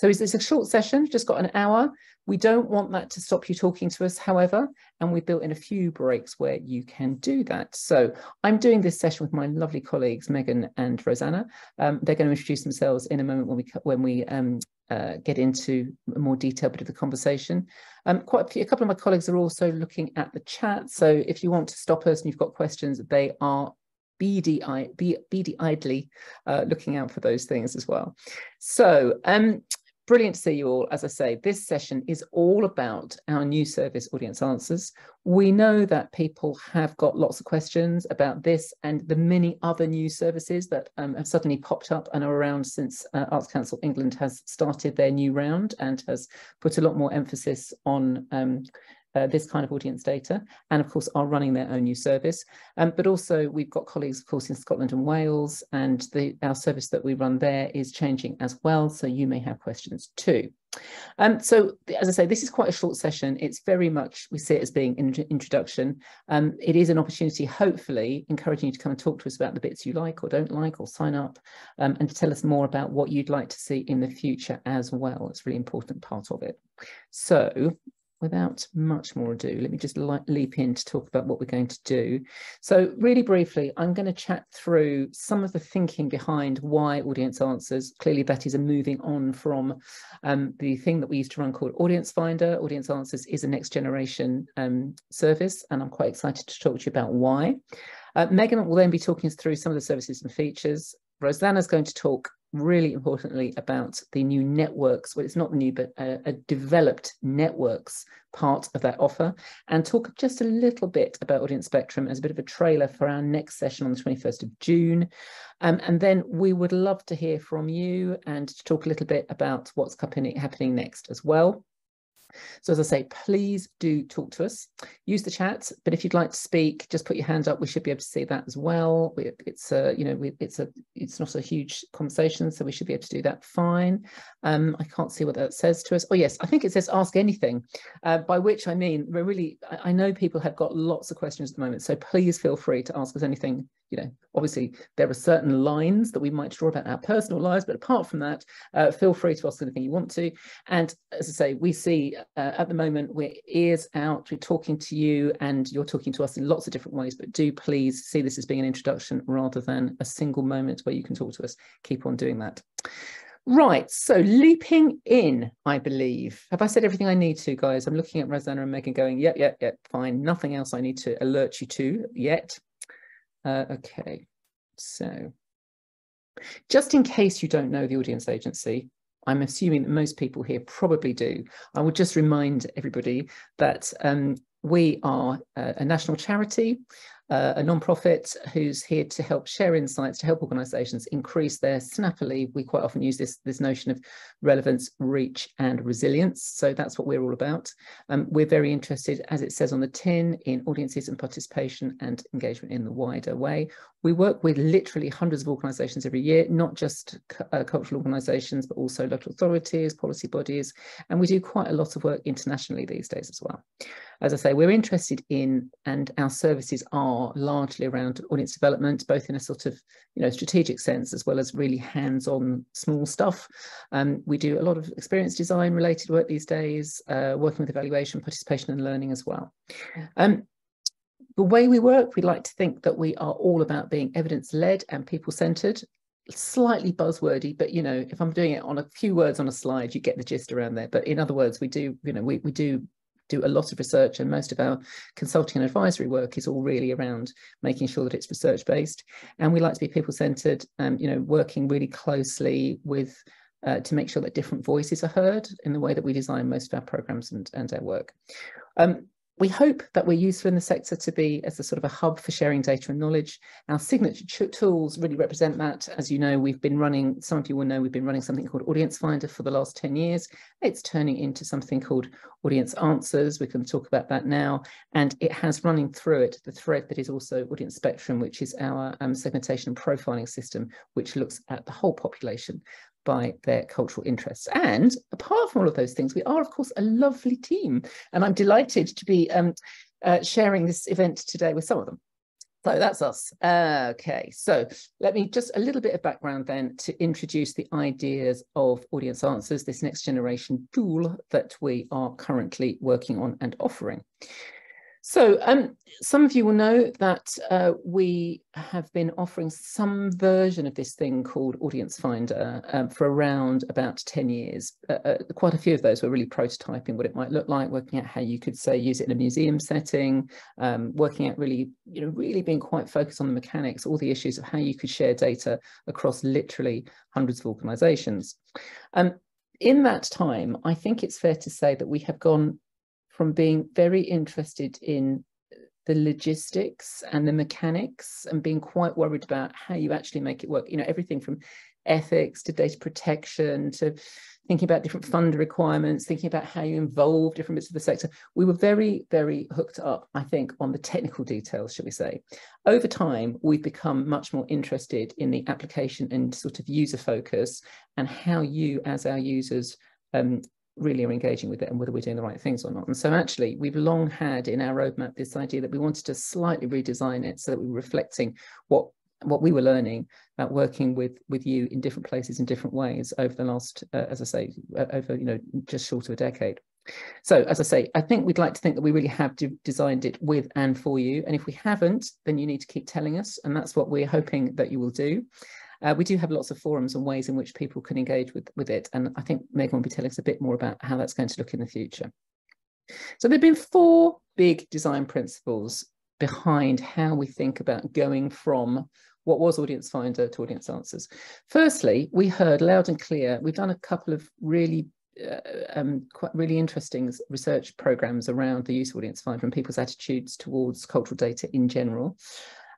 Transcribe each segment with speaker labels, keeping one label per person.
Speaker 1: So it's, a short session, just got an hour. We don't want that to stop you talking to us, however, and we've built in a few breaks where you can do that. So I'm doing this session with my lovely colleagues, Megan and Rosanna. Um, they're going to introduce themselves in a moment when we when we um, uh, get into a more detailed bit of the conversation. Um, quite a, few, a couple of my colleagues are also looking at the chat. So if you want to stop us and you've got questions, they are beady, beady idly uh, looking out for those things as well. So um, brilliant to see you all. As I say, this session is all about our new service Audience Answers. We know that people have got lots of questions about this and the many other new services that um, have suddenly popped up and are around since uh, Arts Council England has started their new round and has put a lot more emphasis on um, uh, this kind of audience data, and of course are running their own new service. Um, but also we've got colleagues, of course, in Scotland and Wales, and the, our service that we run there is changing as well. So you may have questions too. Um, so as I say, this is quite a short session. It's very much, we see it as being an introduction. Um, it is an opportunity, hopefully, encouraging you to come and talk to us about the bits you like or don't like or sign up um, and to tell us more about what you'd like to see in the future as well. It's a really important part of it. So without much more ado, let me just leap in to talk about what we're going to do. So really briefly, I'm going to chat through some of the thinking behind why Audience Answers. Clearly is a moving on from um, the thing that we used to run called Audience Finder. Audience Answers is a next generation um, service, and I'm quite excited to talk to you about why. Uh, Megan will then be talking us through some of the services and features. Rosanna's going to talk really importantly about the new networks, well, it's not new, but a, a, developed networks part of that offer, and talk just a little bit about Audience Spectrum as a bit of a trailer for our next session on the 21st of June. Um, and then we would love to hear from you and to talk a little bit about what's happening, happening next as well. So as I say, please do talk to us. Use the chat, but if you'd like to speak, just put your hand up. We should be able to see that as well. It's a, you know, it's a, it's not a huge conversation, so we should be able to do that fine. Um, I can't see what that says to us. Oh yes, I think it says ask anything, uh, by which I mean, we're really, I know people have got lots of questions at the moment, so please feel free to ask us anything you know, obviously there are certain lines that we might draw about our personal lives, but apart from that, uh, feel free to ask anything you want to. And as I say, we see uh, at the moment we're ears out, we're talking to you and you're talking to us in lots of different ways, but do please see this as being an introduction rather than a single moment where you can talk to us. Keep on doing that. Right, so leaping in, I believe. Have I said everything I need to, guys? I'm looking at Rosanna and Megan going, yep, yep, yep, fine. Nothing else I need to alert you to yet. Uh, okay, so just in case you don't know the audience agency, I'm assuming that most people here probably do. I would just remind everybody that um, we are a, a national charity uh, a non-profit who's here to help share insights to help organisations increase their snappily. We quite often use this, this notion of relevance, reach and resilience. So that's what we're all about. Um, we're very interested, as it says on the tin, in audiences and participation and engagement in the wider way. We work with literally hundreds of organisations every year, not just uh, cultural organisations, but also local authorities, policy bodies, and we do quite a lot of work internationally these days as well. As I say, we're interested in, and our services are largely around audience development, both in a sort of, you know, strategic sense, as well as really hands-on small stuff. Um, we do a lot of experience design related work these days, uh, working with evaluation, participation and learning as well. Um, the way we work, we like to think that we are all about being evidence-led and people-centered, slightly buzzwordy, but you know, if I'm doing it on a few words on a slide, you get the gist around there. But in other words, we do, you know, we, we do do a lot of research and most of our consulting and advisory work is all really around making sure that it's research based and we like to be people centered and you know working really closely with uh, to make sure that different voices are heard in the way that we design most of our programs and, and our work. Um, we hope that we're useful in the sector to be as a sort of a hub for sharing data and knowledge. Our signature tools really represent that. As you know, we've been running, some of you will know, we've been running something called Audience Finder for the last 10 years. It's turning into something called Audience Answers. We can talk about that now. And it has running through it the thread that is also Audience Spectrum, which is our um, segmentation and profiling system, which looks at the whole population by their cultural interests. And apart from all of those things, we are, of course, a lovely team. And I'm delighted to be um, uh, sharing this event today with some of them. So that's us. Okay, so let me just a little bit of background then to introduce the ideas of Audience Answers, this next generation tool that we are currently working on and offering. So um, some of you will know that uh, we have been offering some version of this thing called Audience Finder um, for around about 10 years. Uh, uh, quite a few of those were really prototyping what it might look like, working out how you could say use it in a museum setting, um, working out really, you know, really being quite focused on the mechanics, all the issues of how you could share data across literally hundreds of organizations. Um, in that time, I think it's fair to say that we have gone from being very interested in the logistics and the mechanics and being quite worried about how you actually make it work. You know, everything from ethics to data protection to thinking about different fund requirements, thinking about how you involve different bits of the sector. We were very, very hooked up, I think, on the technical details, shall we say. Over time, we've become much more interested in the application and sort of user focus and how you as our users um, really are engaging with it and whether we're doing the right things or not. And so actually we've long had in our roadmap this idea that we wanted to slightly redesign it so that we were reflecting what what we were learning about working with with you in different places in different ways over the last, uh, as I say, uh, over you know just short of a decade. So as I say, I think we'd like to think that we really have de designed it with and for you. And if we haven't, then you need to keep telling us. And that's what we're hoping that you will do. Uh, we do have lots of forums and ways in which people can engage with, with it. And I think Megan will be telling us a bit more about how that's going to look in the future. So there have been four big design principles behind how we think about going from what was Audience Finder to Audience Answers. Firstly, we heard loud and clear, we've done a couple of really uh, um, quite really interesting research programs around the use of Audience Finder and people's attitudes towards cultural data in general.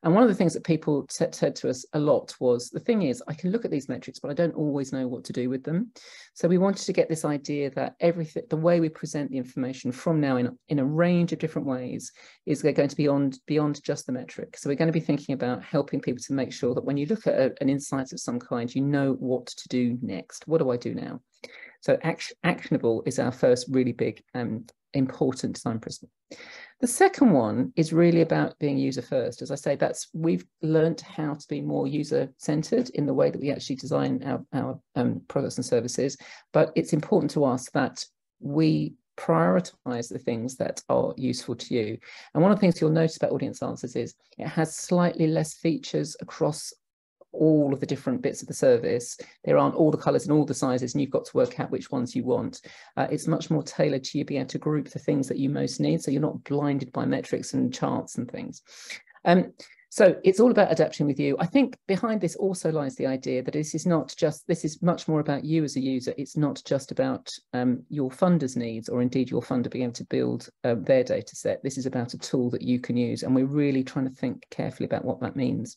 Speaker 1: And one of the things that people said, to us a lot was, the thing is, I can look at these metrics, but I don't always know what to do with them. So we wanted to get this idea that everything, the way we present the information from now in, in a range of different ways is going to be beyond, beyond just the metric. So we're going to be thinking about helping people to make sure that when you look at a, an insight of some kind, you know what to do next. What do I do now? So act actionable is our first really big um, important design principle. The second one is really about being user first. As I say, that's we've learned how to be more user centered in the way that we actually design our, our um, products and services. But it's important to us that we prioritize the things that are useful to you. And one of the things you'll notice about Audience Answers is it has slightly less features across all of the different bits of the service. There aren't all the colours and all the sizes, and you've got to work out which ones you want. Uh, it's much more tailored to you being able to group the things that you most need, so you're not blinded by metrics and charts and things. Um, so it's all about adapting with you. I think behind this also lies the idea that this is not just, this is much more about you as a user. It's not just about um, your funder's needs or indeed your funder being able to build uh, their data set. This is about a tool that you can use. And we're really trying to think carefully about what that means.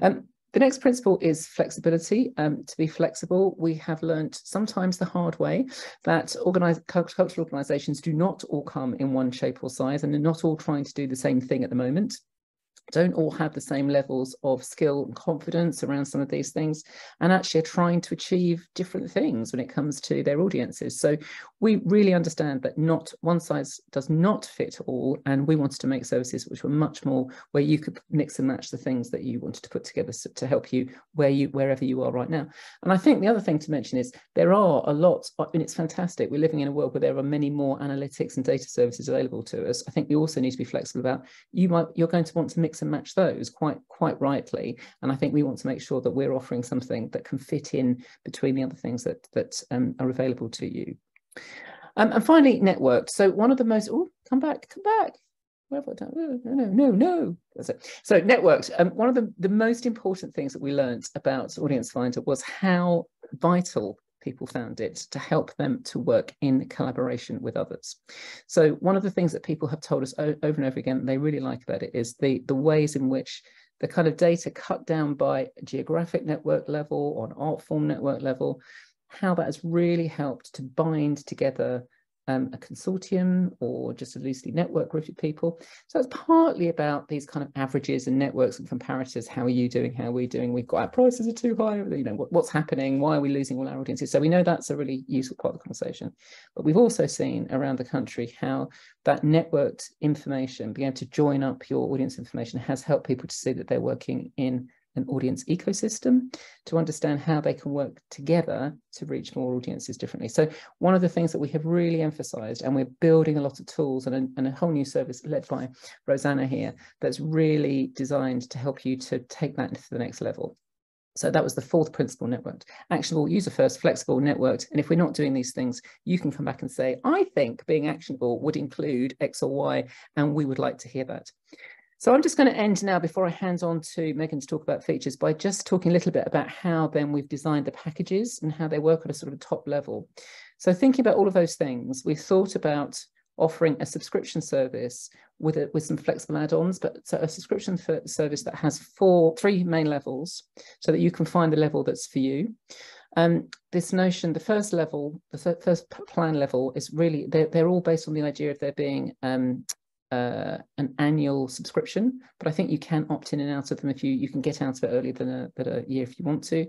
Speaker 1: Um, the next principle is flexibility. Um, to be flexible, we have learned sometimes the hard way that organized, cultural organizations do not all come in one shape or size and they're not all trying to do the same thing at the moment don't all have the same levels of skill and confidence around some of these things and actually are trying to achieve different things when it comes to their audiences. So we really understand that not one size does not fit all and we wanted to make services which were much more where you could mix and match the things that you wanted to put together to help you where you wherever you are right now. And i think the other thing to mention is there are a lot uh, and it's fantastic we're living in a world where there are many more analytics and data services available to us. I think we also need to be flexible about you might you're going to want to mix and match those quite quite rightly. And I think we want to make sure that we're offering something that can fit in between the other things that that um, are available to you. Um, and finally, networked. So one of the most oh, come back, come back. Where have I done? Oh, no, no, no, no. That's it. So networked. Um, one of the, the most important things that we learned about Audience Finder was how vital people found it to help them to work in collaboration with others. So one of the things that people have told us over and over again they really like about it is the, the ways in which the kind of data cut down by geographic network level or an art form network level, how that has really helped to bind together um, a consortium or just a loosely network group of people. So it's partly about these kind of averages and networks and comparators. How are you doing? How are we doing? We've got our prices are too high. You know, what, what's happening? Why are we losing all our audiences? So we know that's a really useful part of the conversation. But we've also seen around the country how that networked information, being able to join up your audience information has helped people to see that they're working in an audience ecosystem to understand how they can work together to reach more audiences differently. So one of the things that we have really emphasized, and we're building a lot of tools and a, and a whole new service led by Rosanna here, that's really designed to help you to take that to the next level. So that was the fourth principle networked. Actionable, user first, flexible, networked. And if we're not doing these things, you can come back and say, I think being actionable would include X or Y, and we would like to hear that. So I'm just going to end now before I hand on to Megan to talk about features by just talking a little bit about how then we've designed the packages and how they work at a sort of top level. So thinking about all of those things, we thought about offering a subscription service with a, with some flexible add-ons, but so a subscription service that has four, three main levels so that you can find the level that's for you. Um, this notion, the first level, the first plan level is really, they're, they're all based on the idea of there being um, uh, an annual subscription, but I think you can opt in and out of them if you you can get out of it earlier than a, than a year if you want to.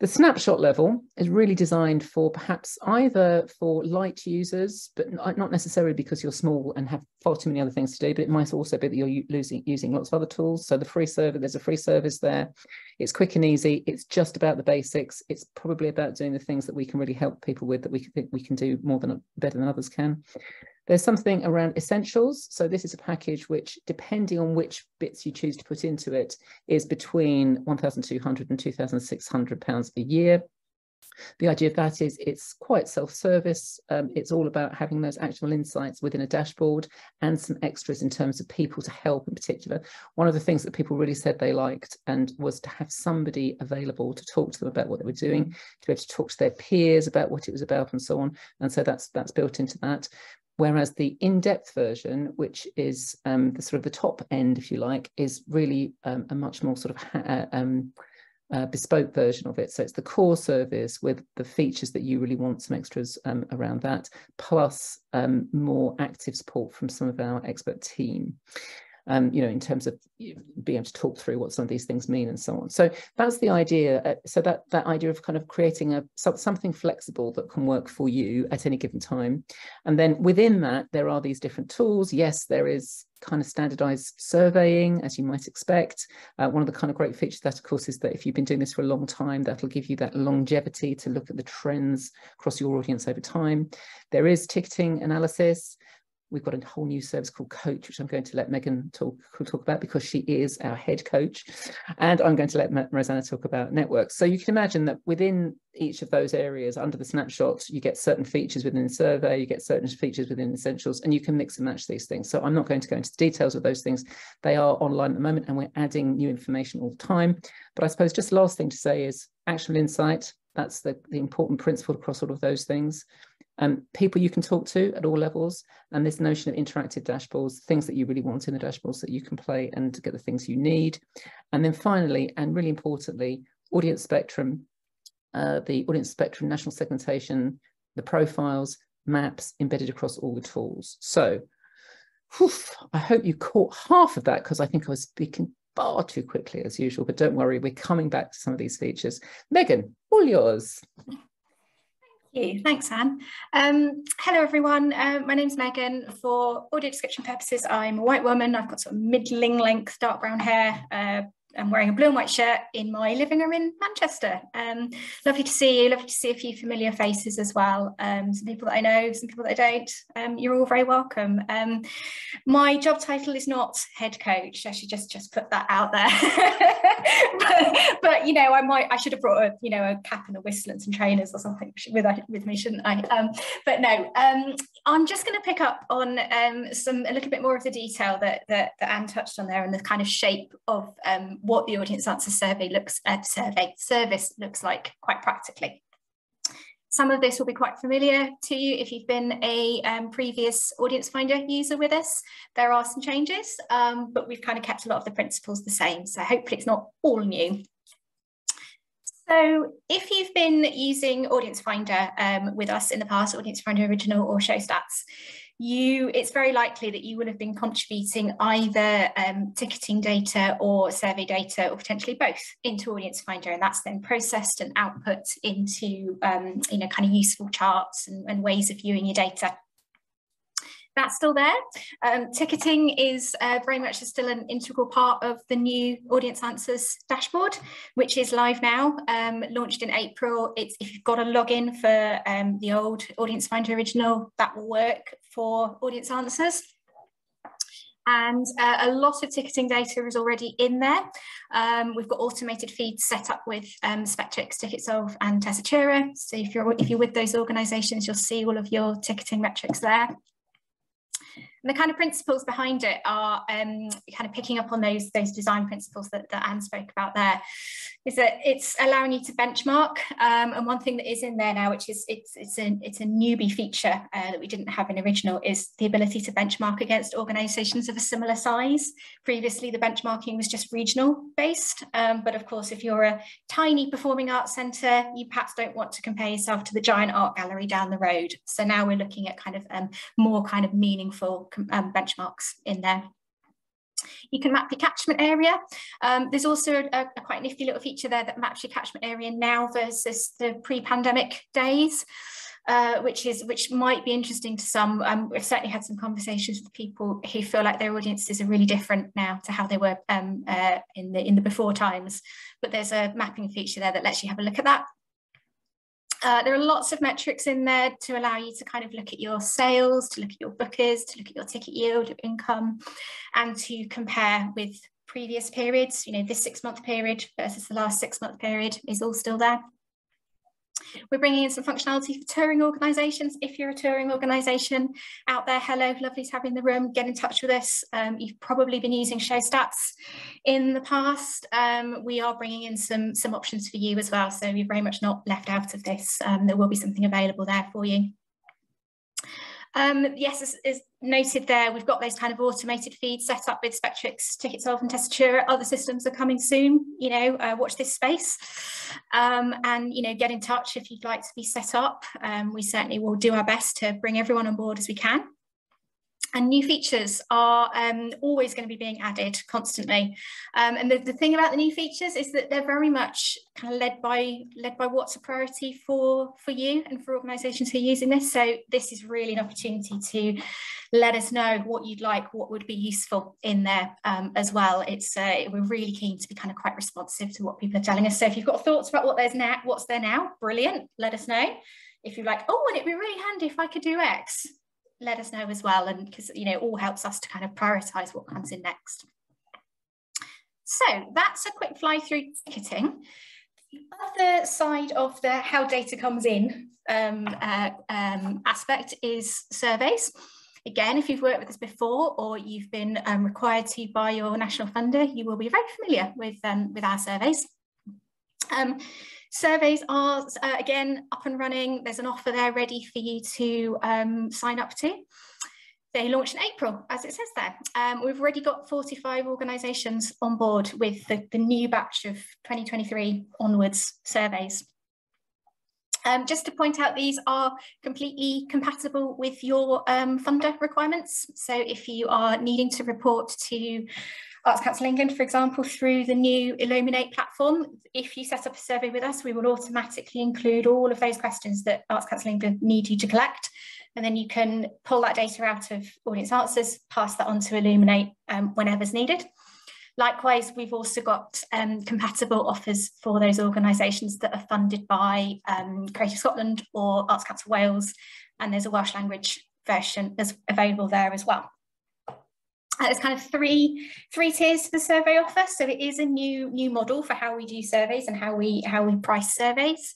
Speaker 1: The snapshot level is really designed for perhaps either for light users, but not necessarily because you're small and have far too many other things to do, but it might also be that you're losing, using lots of other tools. So the free service, there's a free service there. It's quick and easy. It's just about the basics. It's probably about doing the things that we can really help people with that we think we can do more than better than others can. There's something around essentials. So this is a package which, depending on which bits you choose to put into it, is between 1,200 and 2,600 pounds a year. The idea of that is it's quite self-service. Um, it's all about having those actionable insights within a dashboard and some extras in terms of people to help in particular. One of the things that people really said they liked and was to have somebody available to talk to them about what they were doing, to be able to talk to their peers about what it was about and so on. And so that's that's built into that. Whereas the in-depth version, which is um, the sort of the top end, if you like, is really um, a much more sort of uh, um, uh, bespoke version of it. So it's the core service with the features that you really want, some extras um, around that, plus um, more active support from some of our expert team um, you know, in terms of being able to talk through what some of these things mean and so on. So that's the idea. Uh, so that that idea of kind of creating a something flexible that can work for you at any given time, and then within that there are these different tools. Yes, there is kind of standardized surveying as you might expect. Uh, one of the kind of great features of that of course is that if you've been doing this for a long time, that'll give you that longevity to look at the trends across your audience over time. There is ticketing analysis. We've got a whole new service called Coach, which I'm going to let Megan talk, talk about because she is our head coach. And I'm going to let Rosanna talk about networks. So you can imagine that within each of those areas, under the snapshots, you get certain features within the survey, you get certain features within essentials, and you can mix and match these things. So I'm not going to go into the details of those things. They are online at the moment, and we're adding new information all the time. But I suppose just the last thing to say is actionable insight. That's the, the important principle across all of those things um, people you can talk to at all levels, and this notion of interactive dashboards, things that you really want in the dashboards that you can play and get the things you need. And then finally, and really importantly, audience spectrum, uh, the audience spectrum, national segmentation, the profiles, maps embedded across all the tools. So whew, I hope you caught half of that because I think I was speaking far too quickly as usual, but don't worry, we're coming back to some of these features. Megan, all yours
Speaker 2: you. Thanks, Anne. Um, hello, everyone. Uh, my name's Megan. For audio description purposes, I'm a white woman. I've got sort of middling length dark brown hair, uh, I'm wearing a blue and white shirt in my living room in Manchester. Um, lovely to see you, lovely to see a few familiar faces as well. Um, some people that I know, some people that I don't. Um, you're all very welcome. Um, my job title is not head coach. I should just just put that out there. but, but, you know, I might I should have brought a you know a cap and a whistle and some trainers or something with with me, shouldn't I? Um, but no, um, I'm just going to pick up on some a little bit more of the detail that that, that Anne touched on there and the kind of shape of what the audience answer survey looks uh, survey service looks like quite practically. Some of this will be quite familiar to you if you've been a um, previous Audience Finder user with us. There are some changes, um, but we've kind of kept a lot of the principles the same. So hopefully it's not all new. So if you've been using Audience Finder um, with us in the past, Audience Finder Original or ShowStats, you it's very likely that you will have been contributing either um, ticketing data or survey data or potentially both into audience finder and that's then processed and output into um, you know kind of useful charts and, and ways of viewing your data that's still there. Um, ticketing is uh, very much still an integral part of the new Audience Answers dashboard, which is live now, um, launched in April. It's If you've got a login for um, the old Audience Finder Original, that will work for Audience Answers. And uh, a lot of ticketing data is already in there. Um, we've got automated feeds set up with um, Spektrix, Ticketsolve and Tessitura. So if you're, if you're with those organisations, you'll see all of your ticketing metrics there. And the kind of principles behind it are um, kind of picking up on those, those design principles that, that Anne spoke about there, is that it's allowing you to benchmark. Um, and one thing that is in there now, which is it's, it's, a, it's a newbie feature uh, that we didn't have in original, is the ability to benchmark against organisations of a similar size. Previously, the benchmarking was just regional based. Um, but of course, if you're a tiny performing arts centre, you perhaps don't want to compare yourself to the giant art gallery down the road. So now we're looking at kind of um, more kind of meaningful um, benchmarks in there. You can map your catchment area. Um, there's also a, a, quite nifty little feature there that maps your catchment area now versus the pre-pandemic days. Uh, which is which might be interesting to some. Um, we've certainly had some conversations with people who feel like their audiences are really different now to how they were um, uh, in the in the before times. But there's a mapping feature there that lets you have a look at that. Uh, there are lots of metrics in there to allow you to kind of look at your sales, to look at your bookers, to look at your ticket yield, your income, and to compare with previous periods. You know, this six month period versus the last six month period is all still there. We're bringing in some functionality for touring organisations. If you're a touring organisation out there, hello, lovely to have you in the room. Get in touch with us. Um, you've probably been using ShowStats in the past. Um, we are bringing in some, some options for you as well. So you're very much not left out of this. Um, there will be something available there for you. Um, yes, as, as, noted there, we've got those kind of automated feeds set up with Spektrix, Ticketsolve and Tessitura. Other systems are coming soon, you know, uh, watch this space. Um, and, you know, get in touch if you'd like to be set up. Um, we certainly will do our best to bring everyone on board as we can and new features are um, always going to be being added constantly. Um, and the, the thing about the new features is that they're very much kind of led by led by what's a priority for for you and for organisations who are using this. So this is really an opportunity to let us know what you'd like, what would be useful in there um, as well. It's uh, we're really keen to be kind of quite responsive to what people are telling us. So if you've got thoughts about what there's now, what's there now, brilliant. Let us know. If you're like, oh, would it be really handy if I could do X? Let us know as well and because you know all helps us to kind of prioritize what comes in next. So that's a quick fly through ticketing. The other side of the how data comes in um, uh, um, aspect is surveys. Again, if you've worked with us before or you've been um, required to by your national funder, you will be very familiar with, um, with our surveys. Um, Surveys are, uh, again, up and running. There's an offer there ready for you to um, sign up to. They launched in April, as it says there. Um, we've already got 45 organisations on board with the, the new batch of 2023 onwards surveys. Um, just to point out, these are completely compatible with your um, funder requirements. So if you are needing to report to Arts Council England, for example, through the new Illuminate platform, if you set up a survey with us, we will automatically include all of those questions that Arts Council England need you to collect. And then you can pull that data out of audience answers, pass that on to Illuminate um, whenever's needed. Likewise, we've also got um, compatible offers for those organisations that are funded by um, Creative Scotland or Arts Council Wales, and there's a Welsh language version as available there as well. There's kind of three three tiers to the survey offer. So it is a new new model for how we do surveys and how we how we price surveys.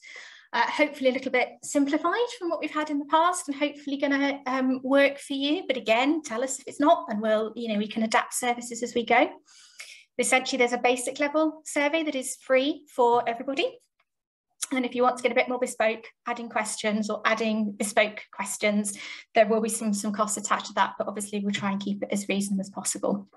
Speaker 2: Uh, hopefully a little bit simplified from what we've had in the past and hopefully going to um, work for you. But again, tell us if it's not and we'll, you know, we can adapt services as we go. Essentially, there's a basic level survey that is free for everybody. And if you want to get a bit more bespoke, adding questions or adding bespoke questions, there will be some, some costs attached to that, but obviously we'll try and keep it as reasonable as possible.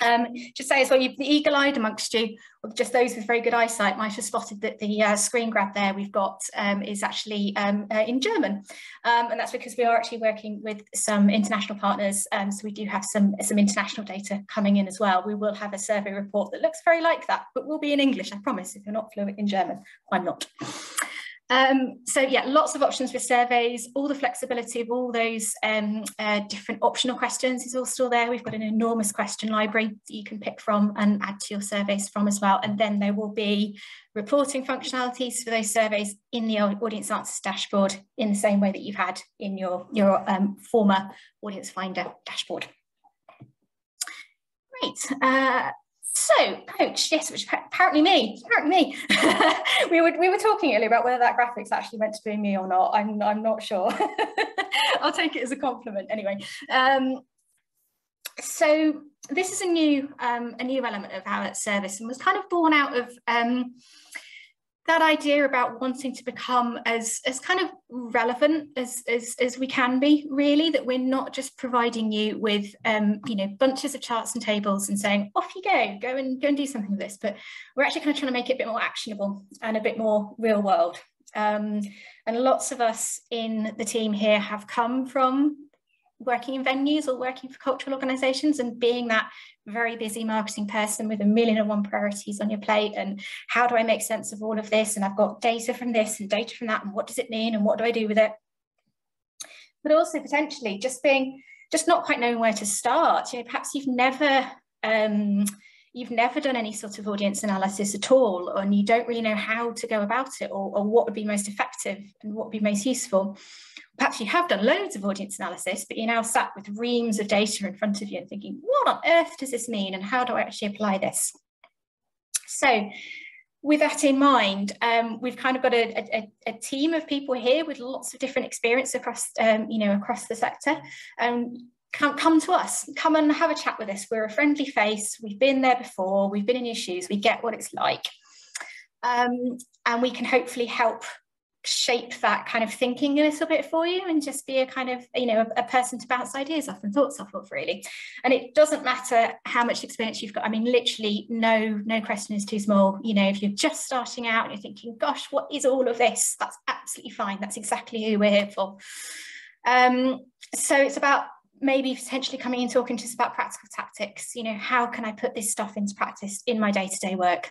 Speaker 2: Um, just say as well, you've the eagle-eyed amongst you, or just those with very good eyesight might have spotted that the uh, screen grab there we've got um, is actually um, uh, in German. Um, and that's because we are actually working with some international partners. Um, so we do have some, some international data coming in as well. We will have a survey report that looks very like that, but will be in English, I promise, if you're not fluent in German. I'm not. Um, so yeah, lots of options with surveys, all the flexibility of all those um, uh, different optional questions is all still there. We've got an enormous question library that you can pick from and add to your surveys from as well. And then there will be reporting functionalities for those surveys in the audience answers dashboard in the same way that you've had in your, your um, former audience finder dashboard. Great. Uh, so, coach, yes, which apparently me, apparently me. we were we were talking earlier about whether that graphic's actually meant to be me or not. I'm I'm not sure. I'll take it as a compliment anyway. Um, so this is a new um, a new element of our service and was kind of born out of um, that idea about wanting to become as as kind of relevant as as, as we can be really that we're not just providing you with um, you know bunches of charts and tables and saying off you go go and go and do something with this but we're actually kind of trying to make it a bit more actionable and a bit more real world. Um, and lots of us in the team here have come from working in venues or working for cultural organisations and being that very busy marketing person with a million and one priorities on your plate and how do I make sense of all of this? And I've got data from this and data from that and what does it mean and what do I do with it? But also potentially just being just not quite knowing where to start. You know perhaps you've never um, you've never done any sort of audience analysis at all and you don't really know how to go about it or, or what would be most effective and what would be most useful perhaps you have done loads of audience analysis, but you're now sat with reams of data in front of you and thinking, what on earth does this mean? And how do I actually apply this? So with that in mind, um, we've kind of got a, a, a, team of people here with lots of different experience across, um, you know, across the sector. Um, come, come to us, come and have a chat with us. We're a friendly face. We've been there before. We've been in your shoes. We get what it's like. Um, and we can hopefully help shape that kind of thinking a little bit for you and just be a kind of you know a, a, person to bounce ideas off and thoughts off of really and it doesn't matter how much experience you've got i mean literally no no question is too small you know if you're just starting out and you're thinking gosh what is all of this that's absolutely fine that's exactly who we're here for um, so it's about maybe potentially coming and talking to us about practical tactics you know how can i put this stuff into practice in my day-to-day work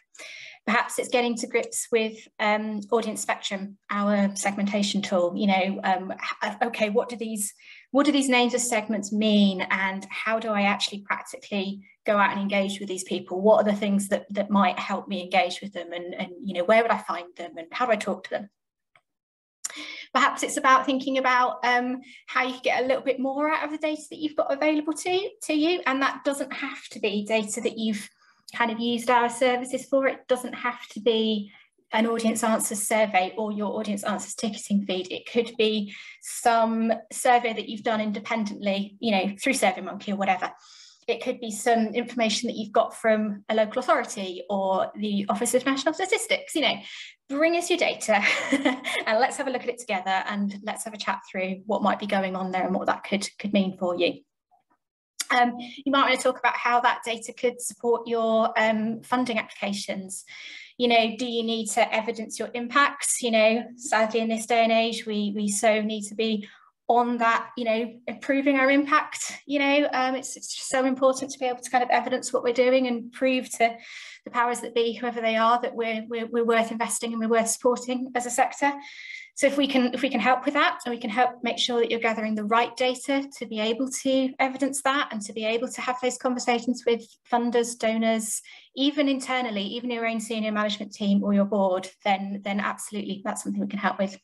Speaker 2: Perhaps it's getting to grips with um, Audience Spectrum, our segmentation tool. You know, um, okay, what do these what do these names of segments mean, and how do I actually practically go out and engage with these people? What are the things that that might help me engage with them, and and you know, where would I find them, and how do I talk to them? Perhaps it's about thinking about um, how you can get a little bit more out of the data that you've got available to, to you. And that doesn't have to be data that you've kind of used our services for. It doesn't have to be an audience answers survey or your audience answers ticketing feed. It could be some survey that you've done independently, you know, through SurveyMonkey or whatever. It could be some information that you've got from a local authority or the Office of National Statistics, you know, bring us your data and let's have a look at it together and let's have a chat through what might be going on there and what that could, could mean for you. Um, you might want to talk about how that data could support your um, funding applications. You know, do you need to evidence your impacts? You know, sadly in this day and age, we, we so need to be on that, you know, improving our impact. You know, um, it's, it's so important to be able to kind of evidence what we're doing and prove to the powers that be, whoever they are, that we're, we're, we're worth investing and we're worth supporting as a sector. So if we can if we can help with that and we can help make sure that you're gathering the right data to be able to evidence that and to be able to have those conversations with funders, donors, even internally, even your own senior management team or your board, then, then absolutely that's something we can help with.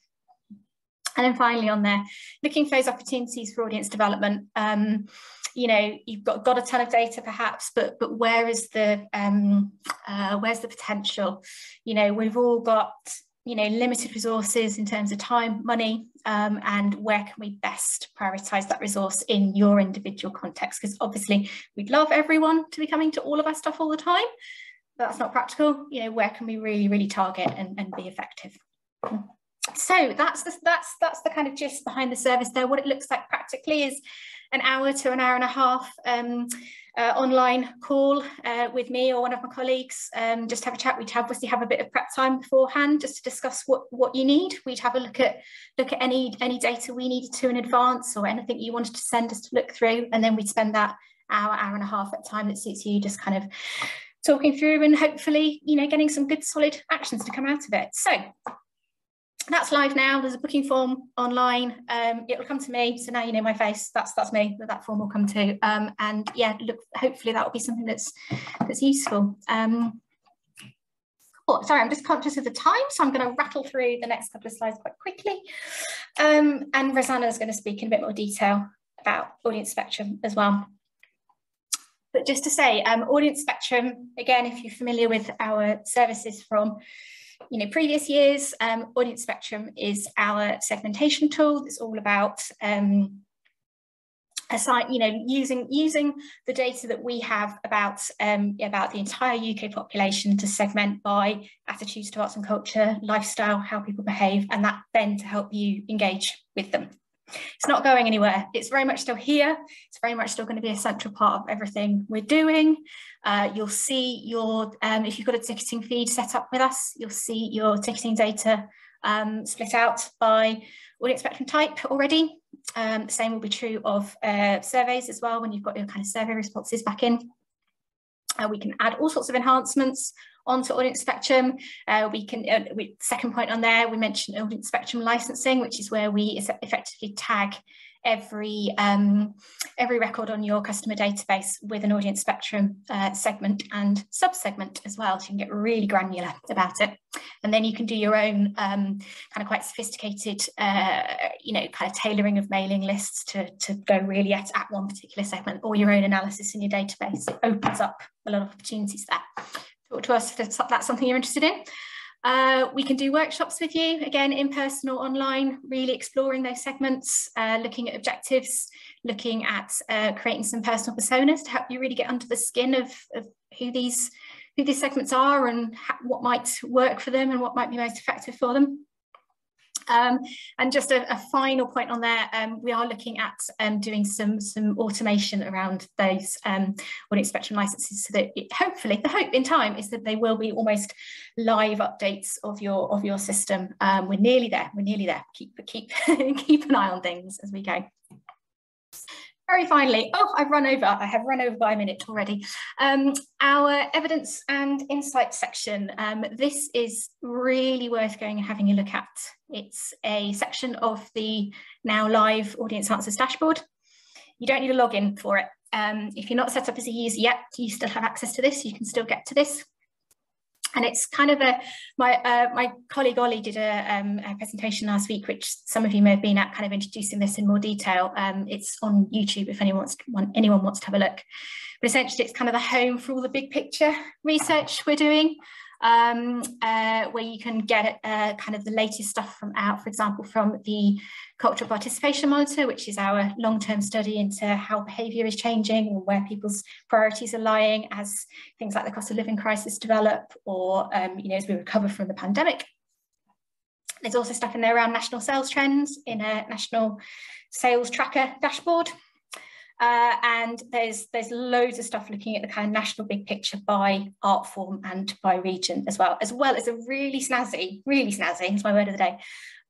Speaker 2: And then finally on there, looking for those opportunities for audience development. Um, you know, you've got, got a ton of data perhaps, but but where is the um, uh, where's the potential? You know, we've all got you know, limited resources in terms of time, money, um, and where can we best prioritize that resource in your individual context? Because obviously we'd love everyone to be coming to all of our stuff all the time, but that's not practical. You know, where can we really, really target and, and be effective? So that's the, that's that's the kind of gist behind the service there. What it looks like practically is an hour to an hour and a half um, uh, online call uh, with me or one of my colleagues, um, just have a chat. We'd obviously have a bit of prep time beforehand just to discuss what, what you need. We'd have a look at look at any any data we needed to in advance or anything you wanted to send us to look through, and then we'd spend that hour, hour and a half at time that suits you, just kind of talking through and hopefully, you know, getting some good solid actions to come out of it. So that's live now. There's a booking form online. Um, it will come to me. So now you know my face. That's that's me. That, that form will come to. Um, and yeah, look. Hopefully that will be something that's that's useful. Um, oh, sorry, I'm just conscious of the time, so I'm going to rattle through the next couple of slides quite quickly. Um, and Rosanna is going to speak in a bit more detail about audience spectrum as well. But just to say, um, audience spectrum, again, if you're familiar with our services from you know, previous years, um, Audience Spectrum is our segmentation tool. It's all about um, assign, you know, using using the data that we have about um, about the entire UK population to segment by attitudes to arts and culture, lifestyle, how people behave, and that then to help you engage with them. It's not going anywhere. It's very much still here. It's very much still going to be a central part of everything we're doing. Uh, you'll see your, um, if you've got a ticketing feed set up with us, you'll see your ticketing data um, split out by audience spectrum type already. Um, same will be true of uh, surveys as well when you've got your kind of survey responses back in. Uh, we can add all sorts of enhancements onto audience spectrum. Uh, we can, uh, we, second point on there, we mentioned audience spectrum licensing, which is where we effectively tag every um, every record on your customer database with an audience spectrum uh, segment and subsegment as well so you can get really granular about it. And then you can do your own um, kind of quite sophisticated uh, you know kind of tailoring of mailing lists to, to go really at, at one particular segment. Or your own analysis in your database it opens up a lot of opportunities there. Talk to us if that's something you're interested in. Uh, we can do workshops with you, again, in person or online, really exploring those segments, uh, looking at objectives, looking at uh, creating some personal personas to help you really get under the skin of, of who these who these segments are and what might work for them and what might be most effective for them. Um, and just a, a, final point on there, um, we are looking at um, doing some, some automation around those um, audience spectrum licenses so that it, hopefully the hope in time is that they will be almost live updates of your of your system. Um, we're nearly there, we're nearly there. Keep, keep, keep an eye on things as we go very finally, oh, I've run over, I have run over by a minute already. Um, our evidence and insight section, um, this is really worth going and having a look at. It's a section of the now live audience answers dashboard. You don't need a login for it. Um, if you're not set up as a user yet, you still have access to this, you can still get to this and it's kind of a my uh, my colleague Ollie did a, um, a, presentation last week, which some of you may have been at, kind of introducing this in more detail. Um, it's on YouTube if anyone wants to, anyone wants to have a look. But essentially, it's kind of the home for all the big picture research we're doing um, uh, where you can get uh, kind of the latest stuff from out, for example, from the Cultural Participation Monitor, which is our long-term study into how behaviour is changing and where people's priorities are lying as things like the cost of living crisis develop or, um, you know, as we recover from the pandemic. There's also stuff in there around national sales trends in a national sales tracker dashboard. Uh, and there's there's loads of stuff looking at the kind of national big picture by art form and by region as well, as well as a really snazzy, really snazzy, is my word of the day,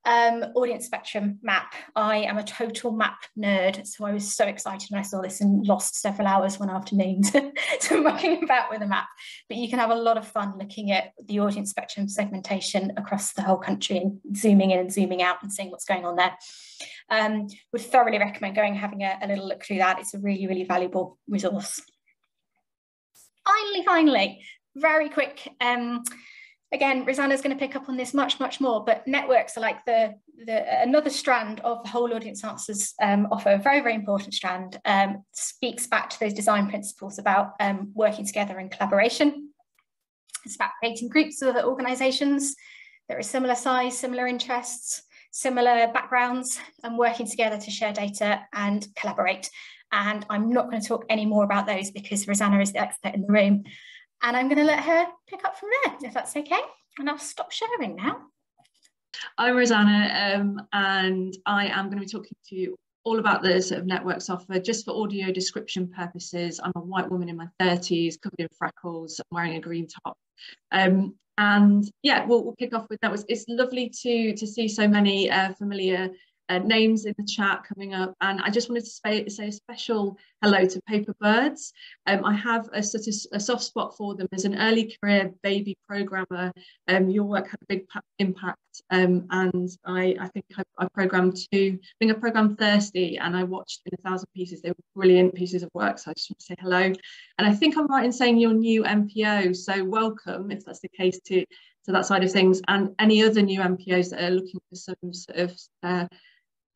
Speaker 2: um, audience spectrum map. I am a total map nerd, so I was so excited when I saw this and lost several hours one afternoon to, to mucking about with a map. But you can have a lot of fun looking at the audience spectrum segmentation across the whole country and zooming in and zooming out and seeing what's going on there. Um, would thoroughly recommend going and having a, a little look through that. It's a really, really valuable resource. Finally, finally, very quick um, again, Rosanna's going to pick up on this much, much more, but networks are like the, the another strand of the whole audience answers um, offer, a very, very important strand, um, speaks back to those design principles about um, working together in collaboration. It's about creating groups of other organisations that are similar size, similar interests, similar backgrounds, and working together to share data and collaborate. And I'm not going to talk any more about those because Rosanna is the expert in the room and I'm going to let her pick up from there, if that's okay. And I'll stop sharing now.
Speaker 3: I'm Rosanna, um, and I am going to be talking to you all about the sort of networks offer just for audio description purposes. I'm a white woman in my 30s, covered in freckles, wearing a green top. Um, and yeah, we'll, we'll kick off with that. It's lovely to, to see so many uh, familiar uh, names in the chat coming up. And I just wanted to say, say a special hello to Paper Birds. Um, I have a, sort of a soft spot for them as an early career baby programmer. Um, your work had a big impact. Um, and I, I think I, I programmed two, I I programmed Thirsty and I watched in a thousand pieces. They were brilliant pieces of work. So I just want to say hello. And I think I'm right in saying you're new NPO. So welcome, if that's the case, to to that side of things and any other new NPOs that are looking for some sort of uh,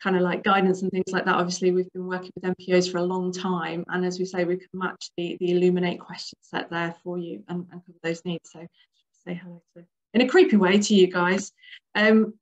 Speaker 3: kind of like guidance and things like that. Obviously, we've been working with NPOs for a long time, and as we say, we can match the the Illuminate question set there for you and, and cover those needs. So say hello to in a creepy way to you guys. Um,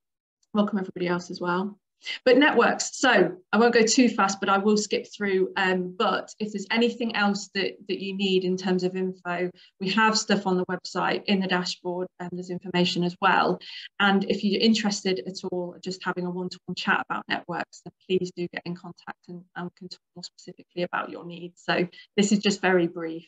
Speaker 3: welcome everybody else as well. But networks, so I won't go too fast, but I will skip through. Um, but if there's anything else that, that you need in terms of info, we have stuff on the website in the dashboard and there's information as well. And if you're interested at all, just having a one-to-one -one chat about networks, then please do get in contact and, and we can talk more specifically about your needs. So this is just very brief.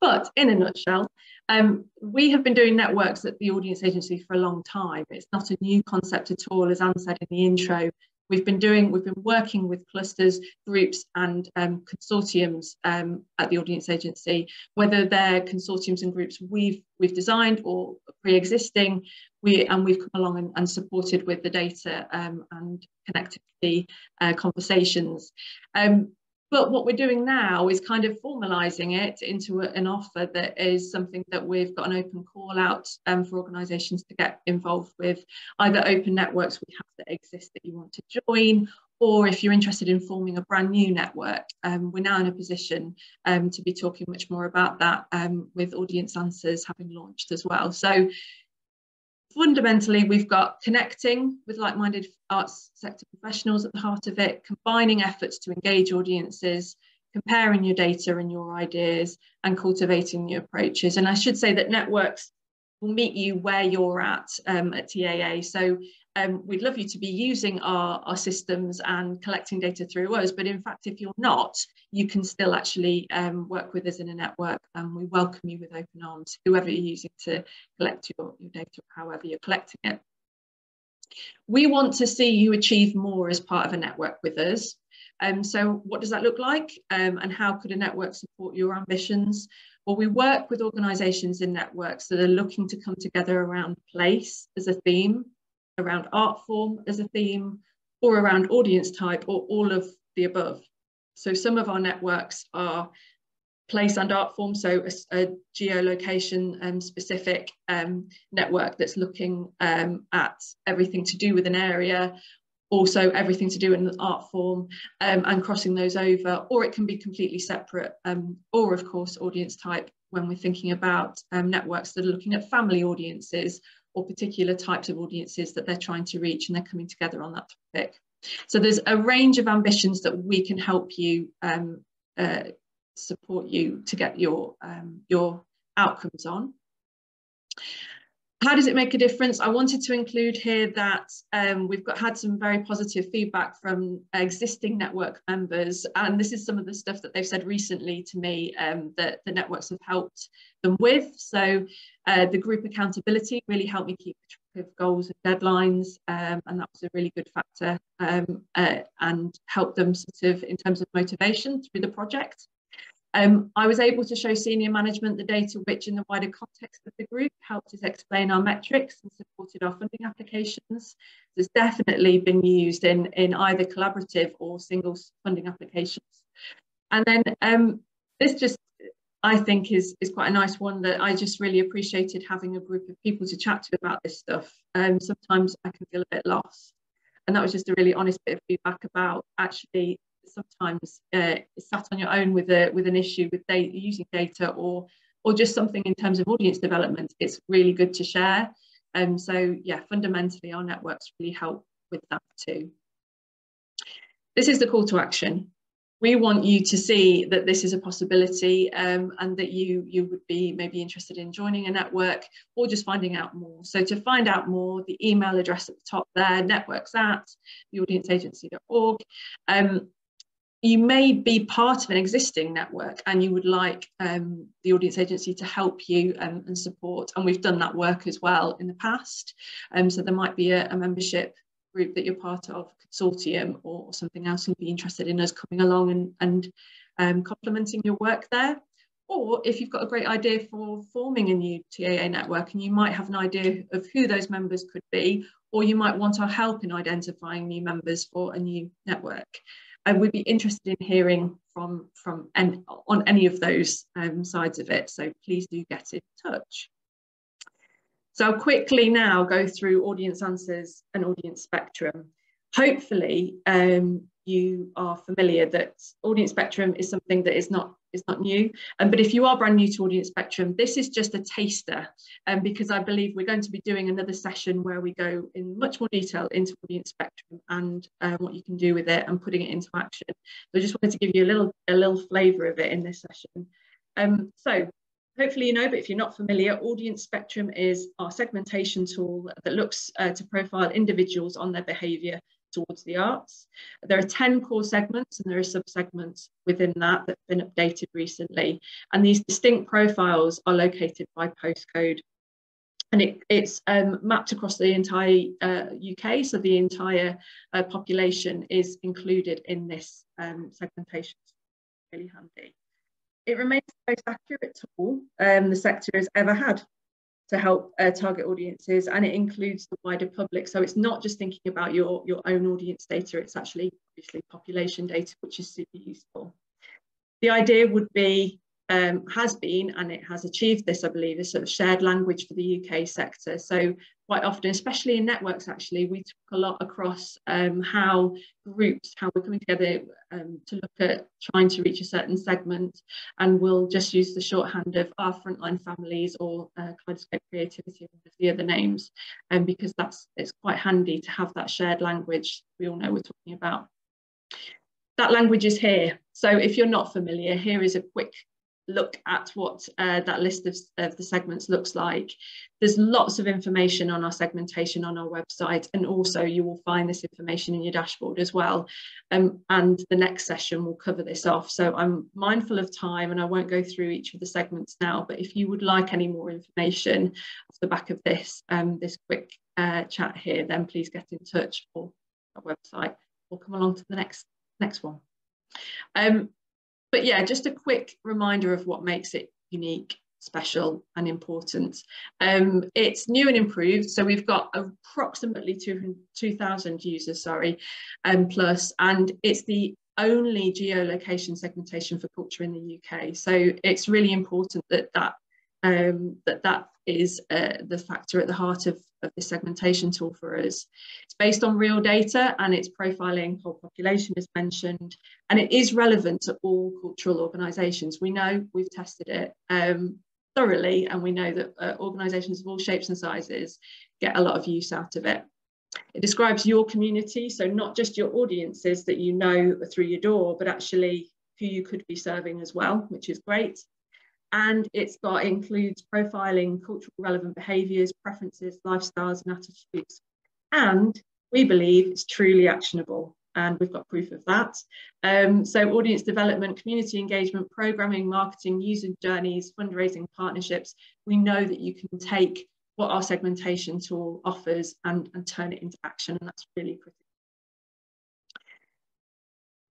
Speaker 3: But in a nutshell, um, we have been doing networks at the Audience Agency for a long time. It's not a new concept at all, as Anne said in the intro. We've been doing, we've been working with clusters, groups, and um, consortiums um, at the Audience Agency, whether they're consortiums and groups we've we've designed or pre-existing. We and we've come along and, and supported with the data um, and connected the uh, conversations. Um, but what we're doing now is kind of formalising it into a, an offer that is something that we've got an open call out um, for organisations to get involved with, either open networks we have that exist that you want to join, or if you're interested in forming a brand new network, um, we're now in a position um, to be talking much more about that um, with Audience Answers having launched as well. So fundamentally, we've got connecting with like-minded arts sector professionals at the heart of it, combining efforts to engage audiences, comparing your data and your ideas, and cultivating new approaches. And I should say that networks will meet you where you're at um, at TAA. So um, we'd love you to be using our, our systems and collecting data through us. But in fact, if you're not, you can still actually um, work with us in a network and we welcome you with open arms, whoever you're using to collect your, your data, however you're collecting it. We want to see you achieve more as part of a network with us. Um, so what does that look like um, and how could a network support your ambitions? Well, we work with organisations in networks that are looking to come together around place as a theme, around art form as a theme, or around audience type, or all of the above. So some of our networks are place and art form, so a, a geolocation um, specific um, network that's looking um, at everything to do with an area, also everything to do in an art form um, and crossing those over, or it can be completely separate, um, or of course audience type when we're thinking about um, networks that are looking at family audiences or particular types of audiences that they're trying to reach and they're coming together on that topic. So there's a range of ambitions that we can help you um, uh, support you to get your, um, your outcomes on. How does it make a difference? I wanted to include here that um, we've got had some very positive feedback from existing network members, and this is some of the stuff that they've said recently to me um, that the networks have helped them with. So uh, the group accountability really helped me keep track of goals and deadlines, um, and that was a really good factor um, uh, and helped them sort of in terms of motivation through the project. Um, I was able to show senior management the data which in the wider context of the group helped us explain our metrics and supported our funding applications. It's definitely been used in, in either collaborative or single funding applications. And then um, this just, I think, is, is quite a nice one that I just really appreciated having a group of people to chat to about this stuff. Um, sometimes I can feel a bit lost. And that was just a really honest bit of feedback about actually sometimes uh, sat on your own with a with an issue with data, using data or or just something in terms of audience development, it's really good to share. And um, so yeah, fundamentally our networks really help with that too. This is the call to action. we want you to see that this is a possibility um, and that you you would be maybe interested in joining a network or just finding out more. So to find out more, the email address at the top there, networks at theaudienceagency.org. Um, you may be part of an existing network and you would like um, the audience agency to help you um, and support and we've done that work as well in the past. Um, so there might be a, a membership group that you're part of consortium or something else and be interested in us coming along and, and um, complementing your work there. Or if you've got a great idea for forming a new TAA network and you might have an idea of who those members could be or you might want our help in identifying new members for a new network I would be interested in hearing from from and on any of those um, sides of it. So please do get in touch. So I'll quickly now go through audience answers and audience spectrum. Hopefully um, you are familiar that audience spectrum is something that is not is not new. Um, but if you are brand new to Audience Spectrum, this is just a taster um, because I believe we're going to be doing another session where we go in much more detail into Audience Spectrum and um, what you can do with it and putting it into action. So I just wanted to give you a little, a little flavour of it in this session. Um, so hopefully you know, but if you're not familiar, Audience Spectrum is our segmentation tool that looks uh, to profile individuals on their behaviour towards the arts. There are 10 core segments and there are sub-segments within that that have been updated recently. And these distinct profiles are located by postcode. And it, it's um, mapped across the entire uh, UK, so the entire uh, population is included in this um, segmentation. Really handy. It remains the most accurate tool um, the sector has ever had to help uh, target audiences and it includes the wider public. So it's not just thinking about your your own audience data it's actually obviously population data which is super useful. The idea would be um, has been and it has achieved this, I believe, is sort of shared language for the UK sector. So quite often, especially in networks, actually, we talk a lot across um, how groups, how we're coming together um, to look at trying to reach a certain segment, and we'll just use the shorthand of our frontline families or uh, Kaleidoscope Creativity, one the other names, and um, because that's it's quite handy to have that shared language we all know we're talking about. That language is here. So if you're not familiar, here is a quick look at what uh, that list of, of, the segments looks like. There's lots of information on our segmentation on our website and also you will find this information in your dashboard as well. Um, and the next session will cover this off. So I'm mindful of time and I won't go through each of the segments now, but if you would like any more information off the back of this, um, this quick uh, chat here, then please get in touch or our website or come along to the next, next one. Um, but yeah, just a quick reminder of what makes it unique, special and important. Um, it's new and improved. So we've got approximately 2,000 users, sorry, um, plus, and it's the only geolocation segmentation for culture in the UK. So it's really important that that um, that that is uh, the factor at the heart of, of the segmentation tool for us. It's based on real data and it's profiling whole population as mentioned, and it is relevant to all cultural organisations. We know we've tested it um, thoroughly and we know that uh, organisations of all shapes and sizes get a lot of use out of it. It describes your community, so not just your audiences that you know through your door, but actually who you could be serving as well, which is great and it's got includes profiling cultural relevant behaviours, preferences, lifestyles, and attitudes. And we believe it's truly actionable, and we've got proof of that. Um, so, audience development, community engagement, programming, marketing, user journeys, fundraising, partnerships. We know that you can take what our segmentation tool offers and, and turn it into action, and that's really critical.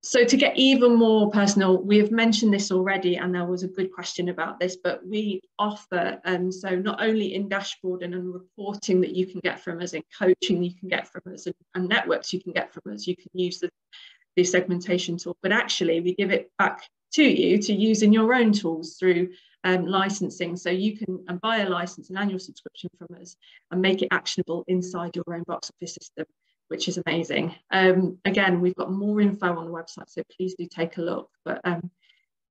Speaker 3: So to get even more personal, we have mentioned this already, and there was a good question about this, but we offer, um, so not only in dashboard and in reporting that you can get from us, in coaching you can get from us, and, and networks you can get from us, you can use the, the segmentation tool, but actually we give it back to you to use in your own tools through um, licensing. So you can um, buy a license, an annual subscription from us, and make it actionable inside your own box office system which is amazing. Um, again, we've got more info on the website, so please do take a look. But um,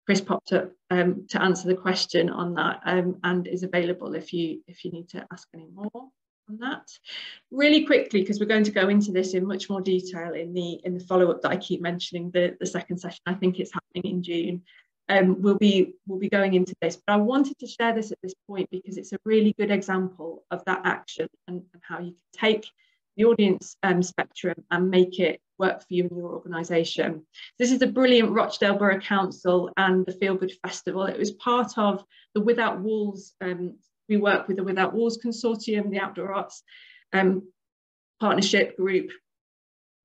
Speaker 3: Chris popped up um, to answer the question on that um, and is available if you if you need to ask any more. on that. Really quickly, because we're going to go into this in much more detail in the in the follow-up that I keep mentioning, the, the second session, I think it's happening in June. Um, we'll be we'll be going into this, but I wanted to share this at this point because it's a really good example of that action and, and how you can take the audience um, spectrum and make it work for you and your organisation. This is a brilliant Rochdale Borough Council and the Feel Good Festival. It was part of the Without Walls um, we work with the Without Walls Consortium, the Outdoor Arts um, Partnership Group,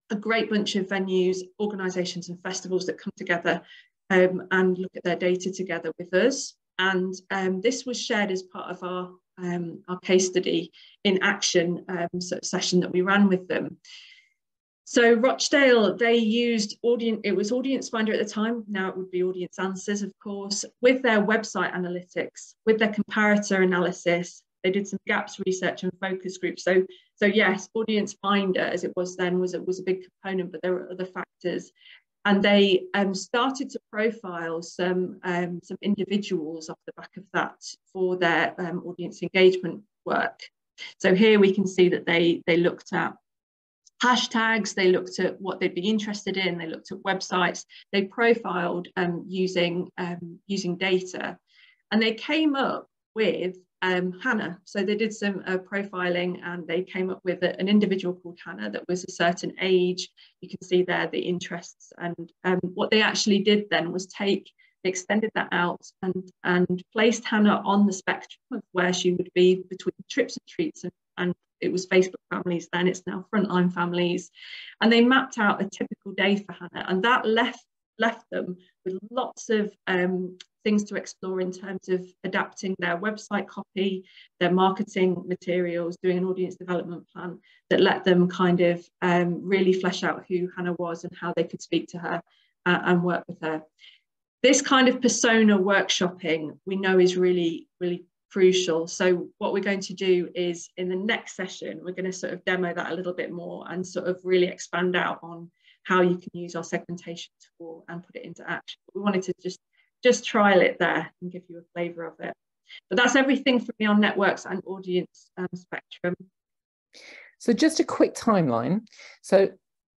Speaker 3: a great bunch of venues, organisations and festivals that come together um, and look at their data together with us. And um, this was shared as part of our, um, our case study in action um, sort of session that we ran with them. So Rochdale, they used audience, it was Audience Finder at the time, now it would be Audience Answers, of course, with their website analytics, with their comparator analysis. They did some gaps research and focus groups. So, so yes, Audience Finder, as it was then, was a, was a big component, but there were other factors. And they um, started to profile some, um, some individuals off the back of that for their um, audience engagement work. So here we can see that they, they looked at hashtags, they looked at what they'd be interested in, they looked at websites, they profiled um, using, um, using data, and they came up with um, Hannah. So they did some uh, profiling and they came up with a, an individual called Hannah that was a certain age. You can see there the interests and um, what they actually did then was take extended that out and, and placed Hannah on the spectrum of where she would be between trips and treats and, and it was Facebook families then, it's now frontline families. And they mapped out a typical day for Hannah and that left left them with lots of um, things to explore in terms of adapting their website copy, their marketing materials, doing an audience development plan that let them kind of um, really flesh out who Hannah was and how they could speak to her uh, and work with her. This kind of persona workshopping we know is really, really crucial. So what we're going to do is in the next session, we're going to sort of demo that a little bit more and sort of really expand out on how you can use our segmentation tool and put it into action. We wanted to just, just trial it there and give you a flavour of it. But that's everything from me on networks and audience um, spectrum.
Speaker 1: So just a quick timeline. So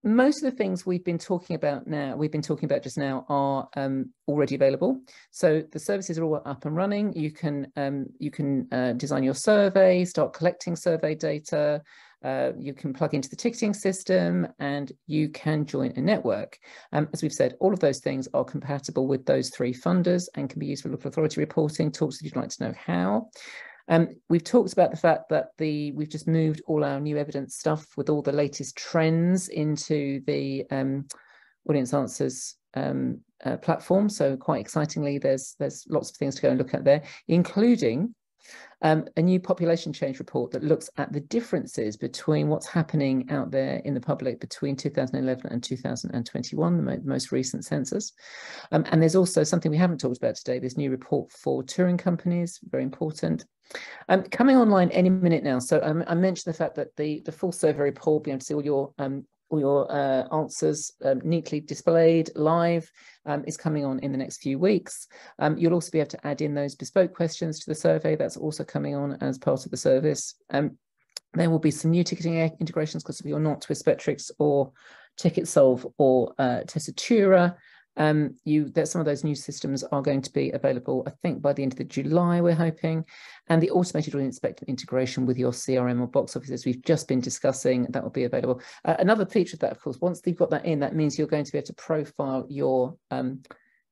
Speaker 1: most of the things we've been talking about now, we've been talking about just now, are um, already available. So the services are all up and running. You can um, you can uh, design your survey, start collecting survey data. Uh, you can plug into the ticketing system, and you can join a network. Um, as we've said, all of those things are compatible with those three funders and can be used for local authority reporting. Talks if you'd like to know how. Um, we've talked about the fact that the we've just moved all our new evidence stuff with all the latest trends into the um, audience answers um, uh, platform. So quite excitingly, there's there's lots of things to go and look at there, including um, a new population change report that looks at the differences between what's happening out there in the public between 2011 and 2021, the mo most recent census. Um, and there's also something we haven't talked about today, this new report for touring companies, very important. Um, coming online any minute now. So um, I mentioned the fact that the, the full survey report, be able to see all your um, all your uh, answers um, neatly displayed live um, is coming on in the next few weeks. Um, you'll also be able to add in those bespoke questions to the survey. That's also coming on as part of the service. Um, there will be some new ticketing integrations because if you're not with Spektrix or TicketSolve or uh, Tessitura, um, you that some of those new systems are going to be available, I think, by the end of the July, we're hoping. And the automated audience spectrum integration with your CRM or box offices we've just been discussing, that will be available. Uh, another feature of that, of course, once they've got that in, that means you're going to be able to profile your um,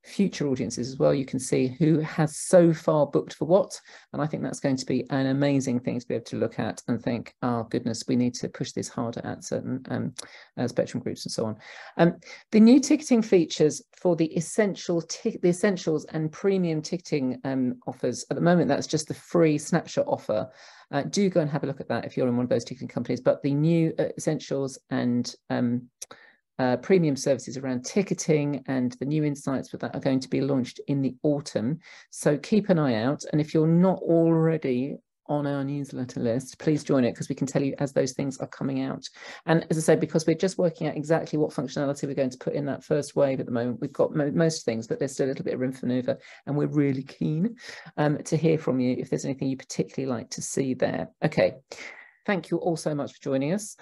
Speaker 1: future audiences as well. You can see who has so far booked for what. And I think that's going to be an amazing thing to be able to look at and think, oh goodness, we need to push this harder at certain um, uh, spectrum groups and so on. Um, the new ticketing features for the essential the essentials and premium ticketing um, offers at the moment, that's just the free snapshot offer. Uh, do go and have a look at that if you're in one of those ticketing companies. But the new uh, essentials and um, uh, premium services around ticketing and the new insights for that are going to be launched in the autumn. So keep an eye out. And if you're not already on our newsletter list, please join it because we can tell you as those things are coming out. And as I said, because we're just working out exactly what functionality we're going to put in that first wave at the moment, we've got mo most things, but there's still a little bit of room for maneuver. And we're really keen um, to hear from you if there's anything you particularly like to see there. Okay. Thank you all so much for joining us.